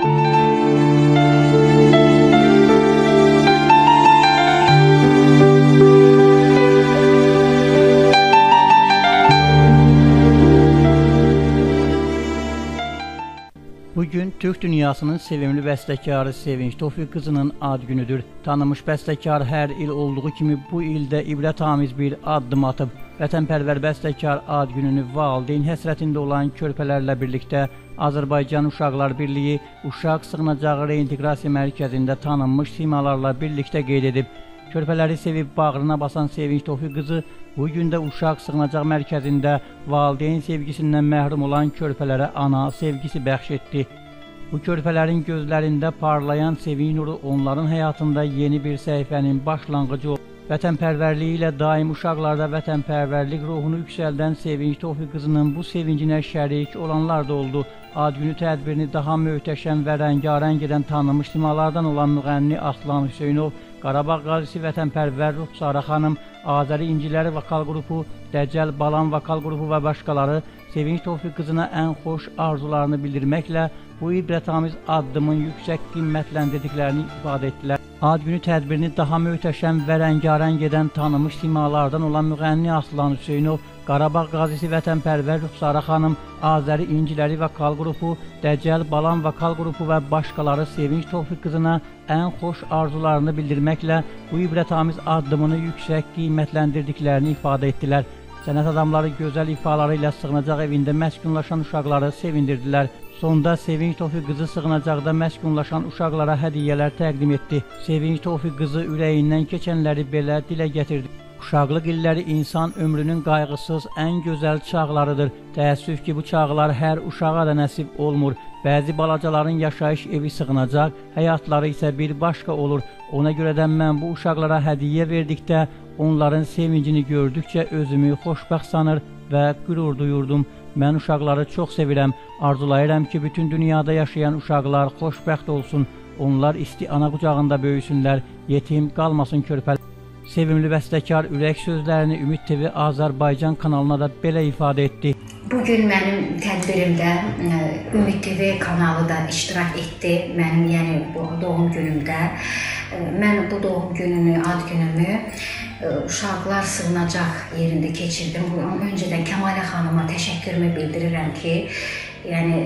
Thank you. Türk dünyasının sevimli bəstəkarı Sevinç Tofiq qızının ad günüdür. Tanınmış bəstəkar hər il olduğu kimi bu ildə ibrətamiz bir addım atıb. Vətənpərvər bəstəkar ad gününü valideyn həsrətində olan körpələrlə birlikdə Azərbaycan Uşaqlar Birliyi Uşaq Sığınacağı Reinteqrasiya Mərkəzində tanınmış simalarla birlikdə qeyd edib. Körpələri sevib bağrına basan Sevinç Tofiq qızı bu gün də uşaq sığınacaq mərkəzində valideyn sevgisindən məhrum olan körpələrə ana sevgisi bəxş etdi. Bu körpələrin gözlərində parlayan sevinç nuru onların həyatında yeni bir səhifənin başlanğıcı oldu. Vətənpərvərliyi ilə daim uşaqlarda vətənpərvərlik ruhunu yüksəldən Sevinç Tofiq qızının bu sevincinə şərik olanlar da oldu. Ad günü tədbirini daha möhtəşəm və rəngarəng edən tanınmış simalardan olan müğənni Aslan Hüseynov, Qarabağ qazisi vətənpərvər Ruxsara xanım, Azəri İnciləri vokal qrupu, Dəcəl Balan vokal qrupu və başqaları Sevinç Tofiq qızına ən xoş arzularını bildirməklə bu ibrətamiz addımın yüksək qiymətləndirdiklərini ifadə etdilər. Ad günü tədbirini daha möhtəşəm və rəngarəng edən tanınmış simalardan olan müğənni Aslan Hüseynov, Qarabağ qazisi vətənpərvər Ruxsara xanım, Azəri İnciləri vokal qrupu, Dəcəl Balan vokal qrupu və başqaları Sevinç Tofiq qızına ən xoş arzularını bildirməklə bu ibrətamiz addımını yüksək qiymətləndirdiklərini ifadə etdilər. Sənət adamları gözəl ifaları ilə sığınacaq evində məskunlaşan uşaqları sevindirdilər. Sonda Sevinç Tofiq qızı sığınacaqda məskunlaşan uşaqlara hədiyyələr təqdim etdi. Sevinç Tofiq qızı ürəyindən keçənləri belə dilə gətirdi. Uşaqlıq illəri insan ömrünün qayğısız ən gözəl çağlarıdır. Təəssüf ki, bu çağlar hər uşağa da nəsib olmur. Bəzi balacaların yaşayış evi sığınacaq, həyatları isə bir başqa olur. Ona görə də mən bu uşaqlara hədiyyə verdikdə onların sevincini gördükcə özümü xoşbəxt sanır və qürur duyurdum. Mən uşaqları çox sevirəm. Arzulayıram ki, bütün dünyada yaşayan uşaqlar xoşbəxt olsun. Onlar isti ana qucağında böyüsünlər, yetim qalmasın körpələr. Sevimli bəstəkar ürək sözlərini Ümid TV Azərbaycan kanalına da belə ifadə etdi. Bu gün mənim tədbirimdə ə, Ümid TV kanalı da iştirak etdi. Mənim yəni bu doğum günümdə. Ə, Mən bu doğum gününü, ad günümü ə, uşaqlar sığınacaq yerində keçirdim. Öncədən Kəmalə xanıma təşəkkürümü bildirirəm ki, yəni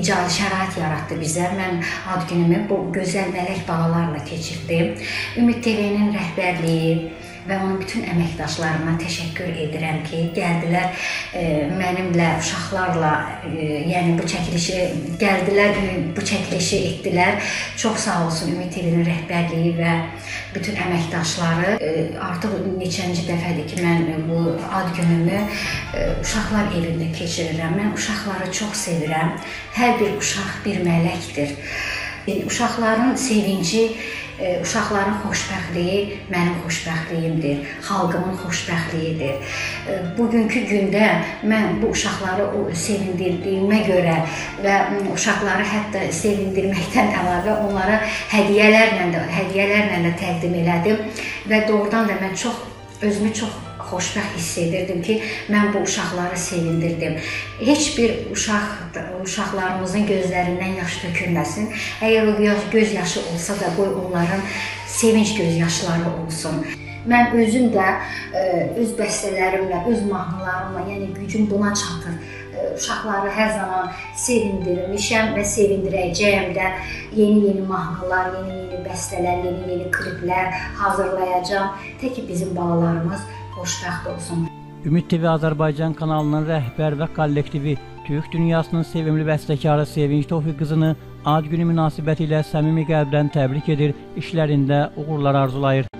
icadi şərait yaratdı bizə. Mən ad günümü bu gözəl mələk balalarla keçirdim. Ümid TV-nin rəhbərliyi və onun bütün əməkdaşlarına təşəkkür edirəm ki, gəldilər e, mənimlə, uşaqlarla, e, yəni bu çəkilişi gəldilər, e, bu çəkilişi etdilər. Çox sağ olsun Ümid TV-nin rəhbərliyi və bütün əməkdaşları. E, artıq neçənci dəfədir ki, mən bu ad günümü e, uşaqlar evində keçirirəm. Mən uşaqları çox sevirəm. Hər bir uşaq bir mələkdir. E, uşaqların sevinci e, uşaqların xoşbəxtliyi mənim xoşbəxtliyimdir, xalqımın xoşbəxtliyidir. E, bugünkü gündə mən bu uşaqları sevindirdiyimə görə və uşaqları hətta sevindirməkdən əlavə onlara hədiyyələrlə də hədiyyələrlə də təqdim elədim və doğrudan da mən çox özümü çox xoşbəxt hiss edirdim ki, mən bu uşaqları sevindirdim. Heç bir uşaq uşaqlarımızın gözlərindən yaş tökülməsin. Əgər o göz yaşı olsa da qoy onların sevinç göz yaşları olsun. Mən özüm də öz bəstələrimlə, öz mahnılarımla, yəni gücüm buna çatır uşaqları hər zaman sevindirmişəm və sevindirəcəyəm də. Yeni-yeni mahnılar, yeni-yeni bəstələr, yeni-yeni kliplər hazırlayacağam. Tək ki bizim balalarımız xoşbəxt olsun. Ümid TV Azərbaycan kanalının rəhbər və kollektivi Türk dünyasının sevimli bəstəkarı Sevinç Tofiq qızını ad günü münasibətilə səmimi qəlbdən təbrik edir, işlərində uğurlar arzulayır.